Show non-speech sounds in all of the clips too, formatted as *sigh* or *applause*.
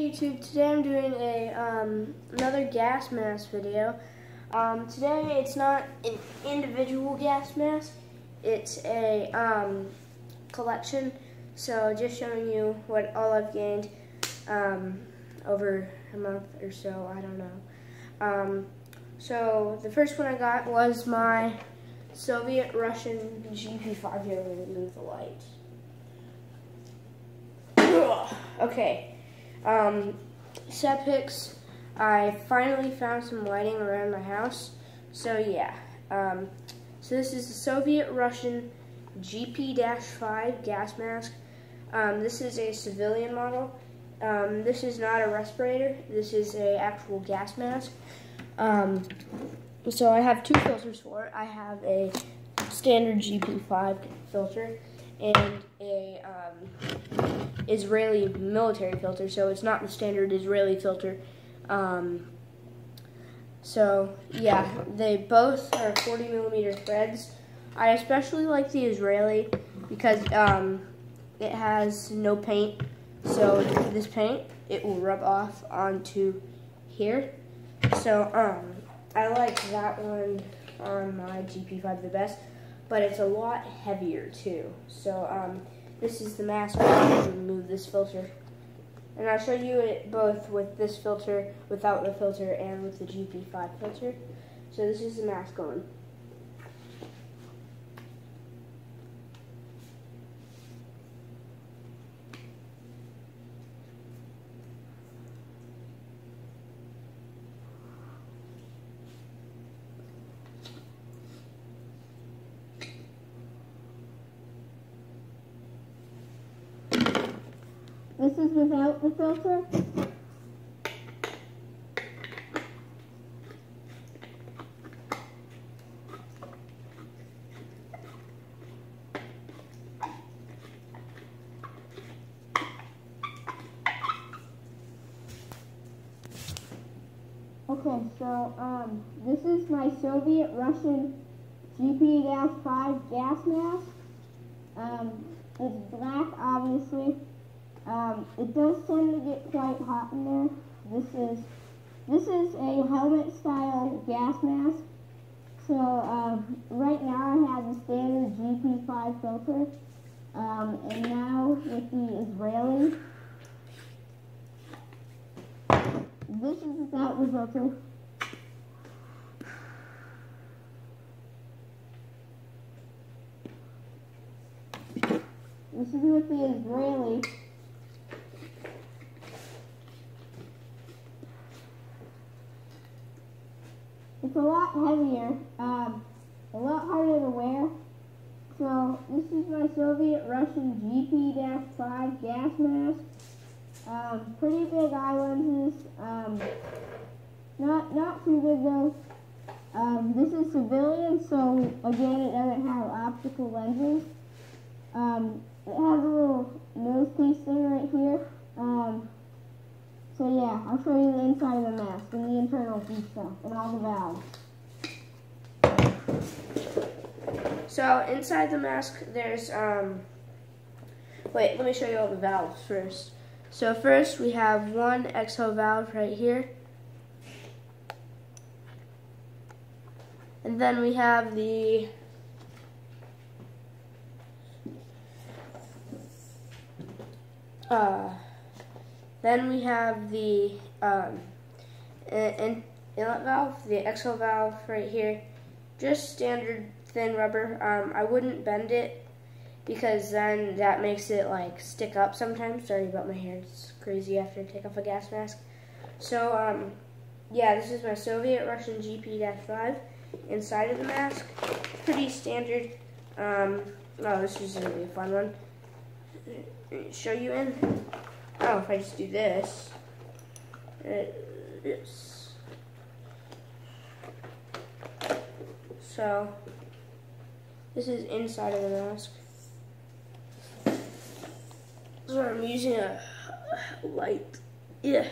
YouTube. Today I'm doing a um, another gas mask video. Um, today it's not an individual gas mask, it's a um, collection. So just showing you what all I've gained um, over a month or so, I don't know. Um, so the first one I got was my Soviet Russian GP5 here. Move the light. Okay. Um, Sepix, I finally found some lighting around my house. So yeah. Um, so this is the Soviet Russian GP-5 gas mask. Um, this is a civilian model. Um, this is not a respirator. This is a actual gas mask. Um, so I have two filters for it. I have a standard GP5 filter and a um, Israeli military filter, so it's not the standard Israeli filter. Um, so yeah, they both are 40 millimeter threads. I especially like the Israeli because um, it has no paint. So this paint, it will rub off onto here. So um, I like that one on my GP5 the best, but it's a lot heavier too. So um, this is the mask to remove this filter. And I'll show you it both with this filter, without the filter, and with the GP5 filter. So this is the mask on. This is without the filter. Okay, so um, this is my Soviet Russian GP-5 gas mask. Um, it's black, obviously. Um, it does tend to get quite hot in there. This is this is a helmet style gas mask. So um, right now I have the standard GP5 filter, um, and now with the Israeli, this is without the filter. This is with the Israeli. It's a heavier, um, a lot harder to wear. So this is my Soviet Russian GP-5 gas mask. Um, pretty big eye lenses. Um, not not too big though. Um, this is civilian, so again it doesn't have optical lenses. Um, it has a little nose piece thing right here. Um, so yeah, I'll show you the inside of the mask and the internals and stuff and all the valves. So inside the mask, there's um. Wait, let me show you all the valves first. So first we have one exhale valve right here. And then we have the uh then we have the um, in, inlet valve, the exhale valve right here. Just standard thin rubber. Um, I wouldn't bend it because then that makes it like stick up sometimes. Sorry about my hair, it's crazy after I take off a gas mask. So um, yeah, this is my Soviet Russian GP-5 inside of the mask. Pretty standard. Um, oh, this is gonna be a fun one. Show you in. Oh, if I just do this, Yes. so this is inside of the mask. So I'm using a light. Yeah.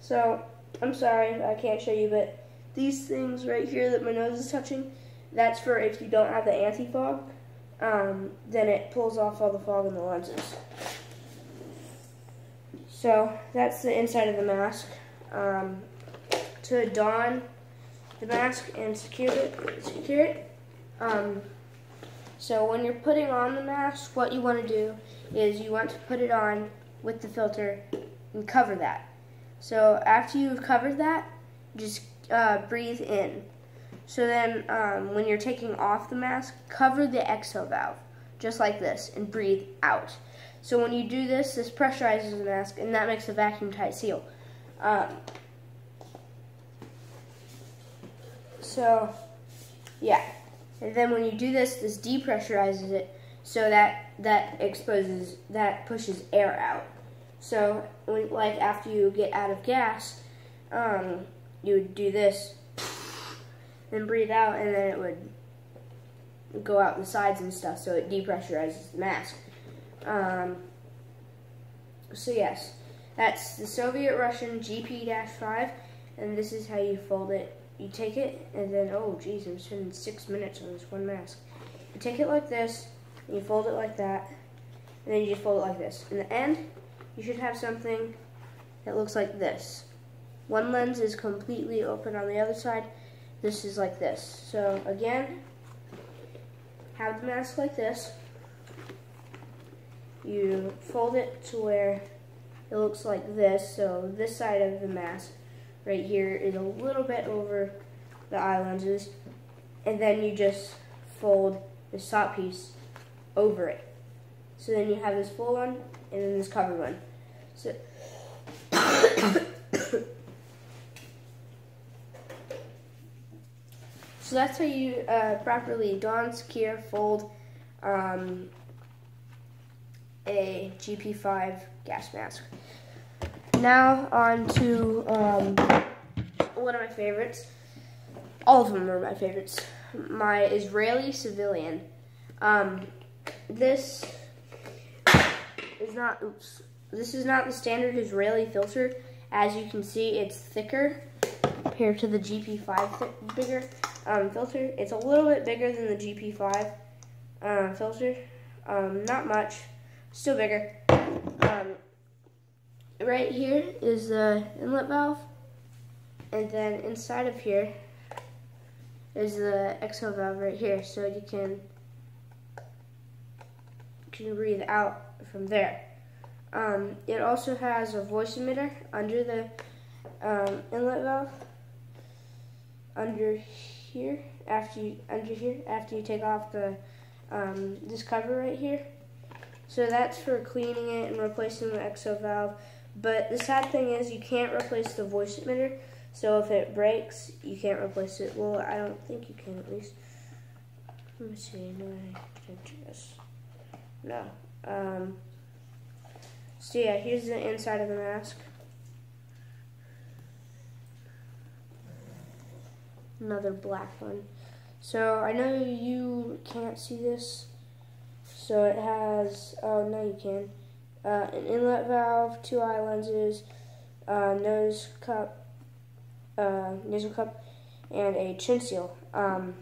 So I'm sorry I can't show you, but these things right here that my nose is touching, that's for if you don't have the anti-fog. Um, then it pulls off all the fog in the lenses. So that's the inside of the mask. Um, to don the mask and secure it, secure it. Um, so when you're putting on the mask, what you want to do is you want to put it on with the filter and cover that. So after you've covered that, just uh, breathe in. So then um, when you're taking off the mask, cover the exhale valve, just like this, and breathe out. So when you do this, this pressurizes the mask, and that makes a vacuum tight seal. Um, so, yeah. And then when you do this, this depressurizes it, so that that exposes, that pushes air out. So, when, like after you get out of gas, um, you would do this, *sniffs* and breathe out, and then it would go out the sides and stuff, so it depressurizes the mask. Um, so yes, that's the Soviet-Russian GP-5, and this is how you fold it. You take it, and then, oh geez, I'm spending six minutes on this one mask. You take it like this, and you fold it like that, and then you just fold it like this. In the end, you should have something that looks like this. One lens is completely open on the other side. This is like this. So again, have the mask like this you fold it to where it looks like this. So this side of the mask right here is a little bit over the eye lenses. And then you just fold the top piece over it. So then you have this full one and then this covered one. So *coughs* So that's how you uh, properly don, secure, fold, um, a GP5 gas mask. Now on to um, one of my favorites. All of them are my favorites. My Israeli civilian. Um, this is not. Oops. This is not the standard Israeli filter. As you can see, it's thicker compared to the GP5 bigger um, filter. It's a little bit bigger than the GP5 uh, filter. Um, not much still bigger. Right here is the inlet valve, and then inside of here is the exhale valve right here, so you can can breathe out from there. Um, it also has a voice emitter under the um, inlet valve under here after you under here after you take off the um, this cover right here so that's for cleaning it and replacing the exhale valve. But the sad thing is you can't replace the voice emitter. So if it breaks, you can't replace it. Well, I don't think you can at least. Let me see. No. Um, so yeah, here's the inside of the mask. Another black one. So I know you can't see this so it has, oh no you can, uh, an inlet valve, two eye lenses, uh, nose cup, uh, nasal cup, and a chin seal. Um,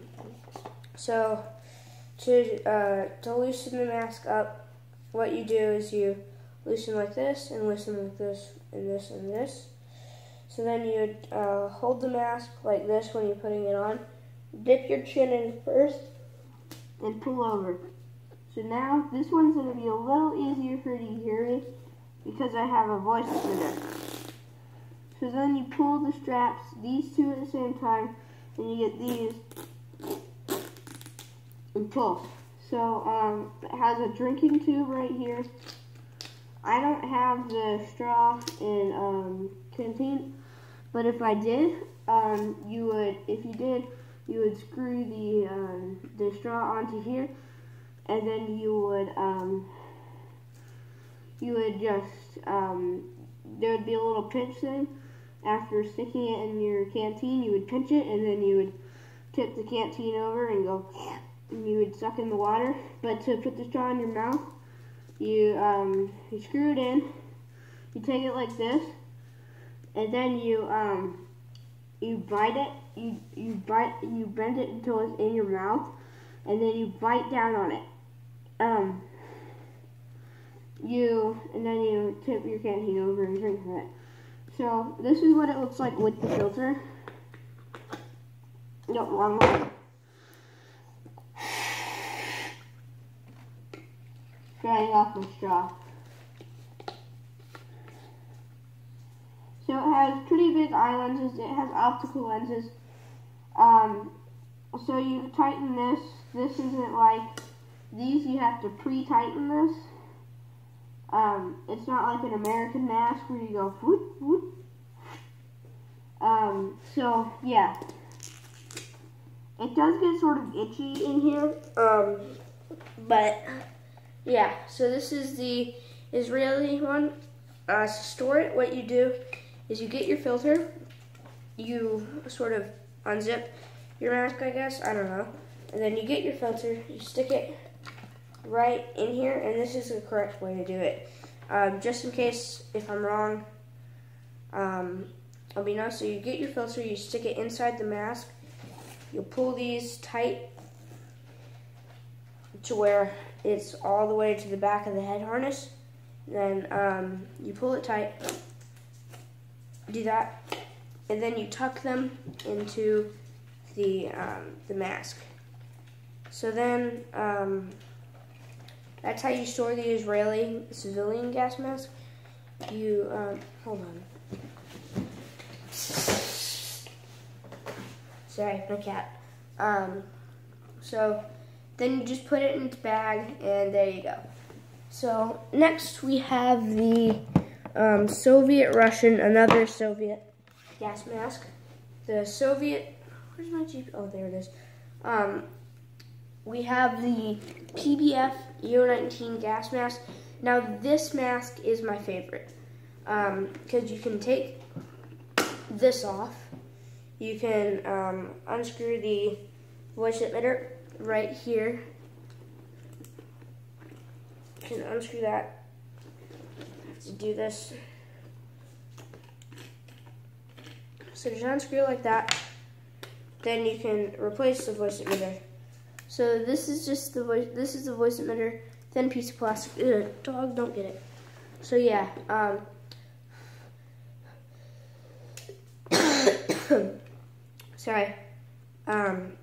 so to, uh, to loosen the mask up, what you do is you loosen like this, and loosen like this, and this, and this. So then you uh, hold the mask like this when you're putting it on. Dip your chin in first, and pull over. So now this one's going to be a little easier for you to hear me because I have a voice emitter. So then you pull the straps, these two at the same time, and you get these and pull. So um, it has a drinking tube right here. I don't have the straw in um, canteen, but if I did, um, you would, if you did, you would screw the, um, the straw onto here and then you would um, you would just um, there would be a little pinch thing after sticking it in your canteen you would pinch it and then you would tip the canteen over and go and you would suck in the water. But to put the straw in your mouth you um, you screw it in you take it like this and then you um, you bite it you you bite you bend it until it's in your mouth and then you bite down on it um, you, and then you tip your canteen over and drink from it. So this is what it looks like with the filter. No, wrong one. Drying off my straw. So it has pretty big eye lenses. It has optical lenses. Um, so you tighten this. This isn't like these. You have to pre-tighten this. Um, it's not like an American mask where you go whoop whoop. Um, so yeah, it does get sort of itchy in here. Um, but yeah, so this is the Israeli one. Uh, to store it, what you do is you get your filter, you sort of unzip your mask, I guess, I don't know, and then you get your filter, you stick it right in here, and this is the correct way to do it. Um, just in case if I'm wrong, um, I'll be nice. So you get your filter, you stick it inside the mask, you pull these tight to where it's all the way to the back of the head harness. Then um, you pull it tight, do that, and then you tuck them into the um, the mask. So then um, that's how you store the Israeli civilian gas mask. You um, hold on. Sorry, my cat. Um, so then you just put it in its bag, and there you go. So next we have the um, Soviet Russian, another Soviet gas mask. The Soviet, where's my Jeep? Oh, there it is. Um, we have the PBF U19 gas mask. Now this mask is my favorite because um, you can take this off. You can um, unscrew the voice emitter right here. You can unscrew that. to do this. So just unscrew like that. Then you can replace the voice emitter. So this is just the voice. This is the voice emitter. Thin piece of plastic. Ugh, dog, don't get it. So yeah. Um, *coughs* sorry. Um,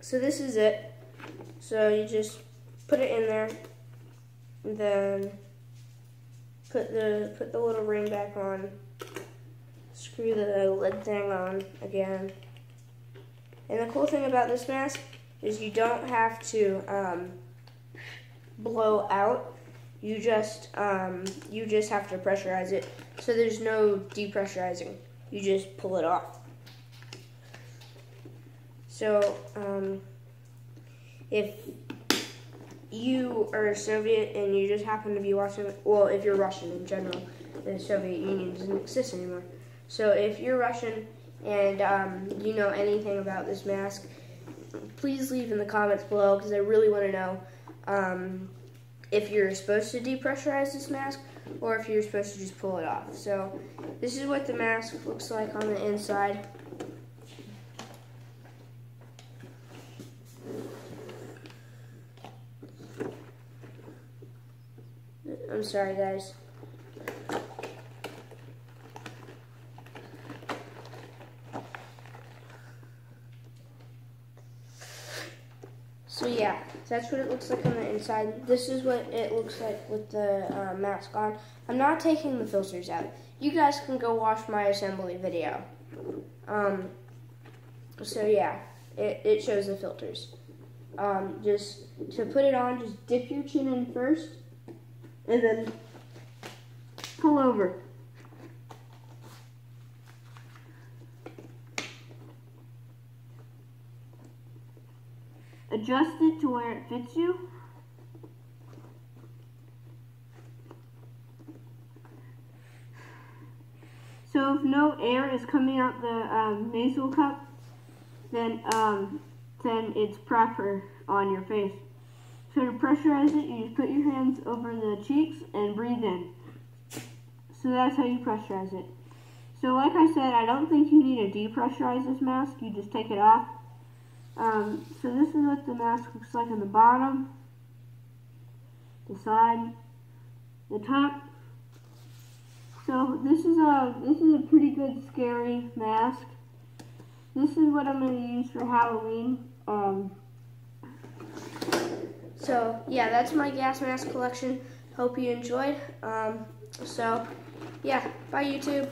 so this is it. So you just put it in there, and then put the put the little ring back on. Screw the lid thing on again. And the cool thing about this mask is you don't have to um, blow out. You just um, you just have to pressurize it. So there's no depressurizing. You just pull it off. So um, if you are a Soviet and you just happen to be watching, well, if you're Russian in general, the Soviet Union doesn't exist anymore. So if you're Russian and um, you know anything about this mask, please leave in the comments below because I really want to know um, if you're supposed to depressurize this mask or if you're supposed to just pull it off. So this is what the mask looks like on the inside. I'm sorry guys. So yeah, that's what it looks like on the inside. This is what it looks like with the uh, mask on. I'm not taking the filters out. You guys can go watch my assembly video. Um, so yeah, it, it shows the filters. Um, just to put it on, just dip your chin in first, and then pull over. Adjust it to where it fits you. So if no air is coming out the um, nasal cup, then um, then it's proper on your face. So to pressurize it, you just put your hands over the cheeks and breathe in. So that's how you pressurize it. So like I said, I don't think you need to depressurize this mask. You just take it off um, so this is what the mask looks like on the bottom, the side, the top. So this is a this is a pretty good scary mask. This is what I'm going to use for Halloween. Um, so yeah, that's my gas mask collection. Hope you enjoyed. Um, so yeah, bye YouTube.